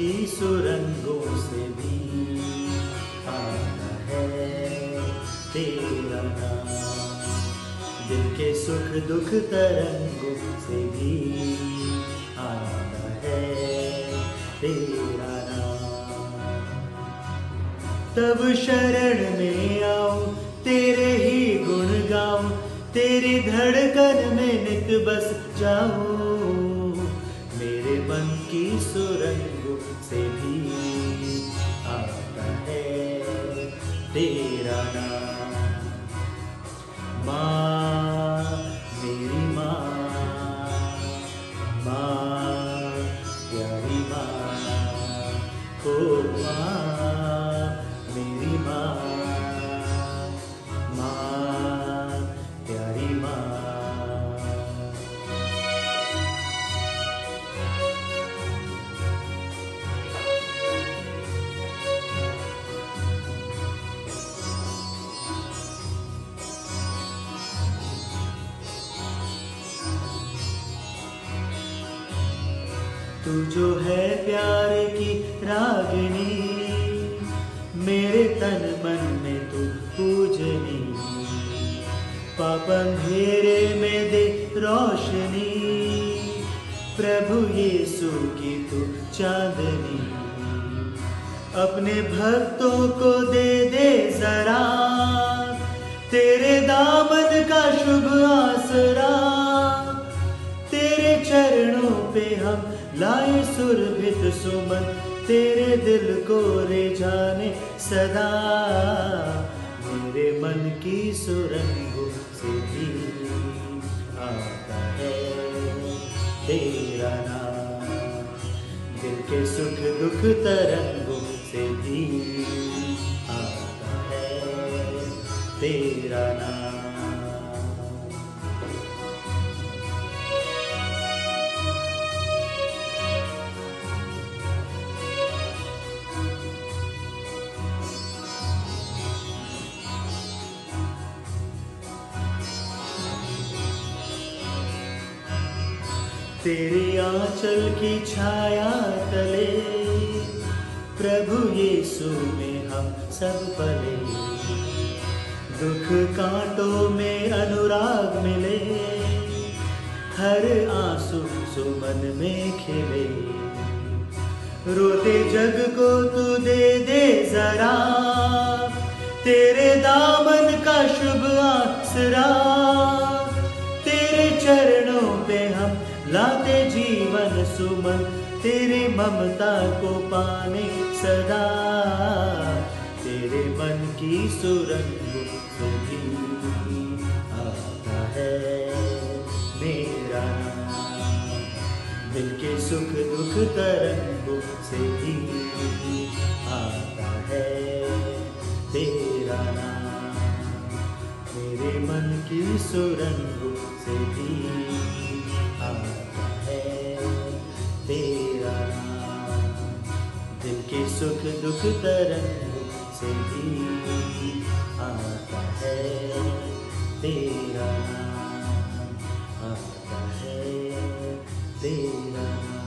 की सुरंगों से भी आता है तेरा नाम। दिल के सुख दुख तरंगों से भी आता है तेरा नाम। तब शरण में आओ, तेरे ही गुण गाओ, तेरी धड़कन में नित बस मन की सुरंगों से भी आता है तेरा नाम। माँ तू जो है प्यार की रागिनी, मेरे तन मन में तू पूजनी। पाप अंधेरे में दे रोशनी, प्रभु यीशु की तू चांदनी। अपने भक्तों को दे पे हम। लाए सुरभित सुमन, तेरे दिल को रे जाने सदा। मेरे मन की सुरंगों से भी आता है तेरा नाम। दिल के सुख दुख तरंगों से भी आता है तेरा नाम। तेरे आंचल की छाया तले, प्रभु यीशु में हम सब पले। दुख कांटों में अनुराग मिले, हर आँसू सुमन में खिले। रोते जग को तू दे दे जरा, तेरे दामन का शुभ आसरा। सुमन, तेरे ममता को पाने सदा। तेरे मन की सुरंग आता है मेरा। दिल के सुख दुख तरंगों से भी आता है तेरा नाम। मेरे मन की सुरंगों से भी आता है। दिल के सुख दुख तरंग से भी आता है तेरा नाम आता है तेरा